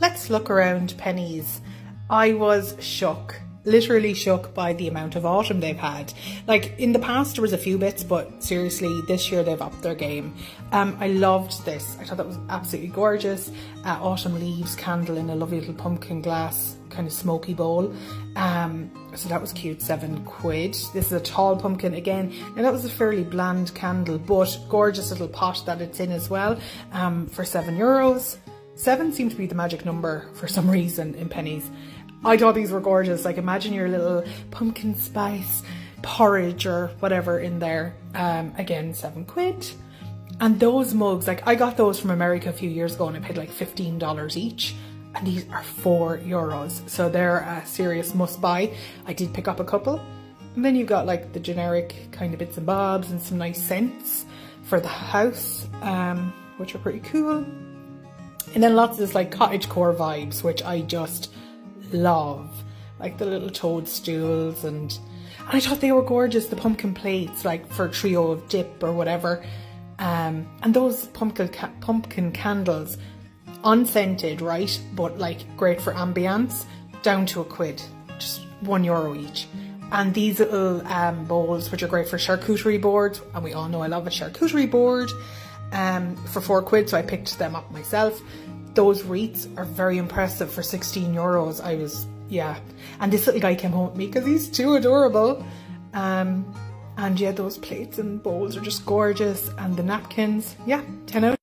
let's look around Penneys. I was shook literally shook by the amount of autumn they've had. Like in the past, there was a few bits, but seriously, this year they've upped their game. Um, I loved this. I thought that was absolutely gorgeous. Uh, autumn leaves candle in a lovely little pumpkin glass kind of smoky bowl. Um, so that was cute, seven quid. This is a tall pumpkin again. Now that was a fairly bland candle, but gorgeous little pot that it's in as well um, for seven euros. Seven seemed to be the magic number for some reason in Penneys. I thought these were gorgeous. Like imagine your little pumpkin spice porridge or whatever in there. Um, again, seven quid. And those mugs, like I got those from America a few years ago and I paid like $15 each. And these are four euros. So they're a serious must buy. I did pick up a couple. And then you've got like the generic kind of bits and bobs and some nice scents for the house, um, which are pretty cool. And then lots of this like cottage core vibes, which I just love. Like the little toadstools and, and I thought they were gorgeous, the pumpkin plates, like for a trio of dip or whatever. Um, and those pumpkin, ca pumpkin candles, unscented, right? But like great for ambience, down to a quid, just one euro each. And these little um, bowls, which are great for charcuterie boards, and we all know I love a charcuterie board, um, for four quid, so I picked them up myself those wreaths are very impressive for 16 euros. I was, yeah. And this little guy came home with me because he's too adorable. Um, and yeah, those plates and bowls are just gorgeous. And the napkins, yeah, 10 out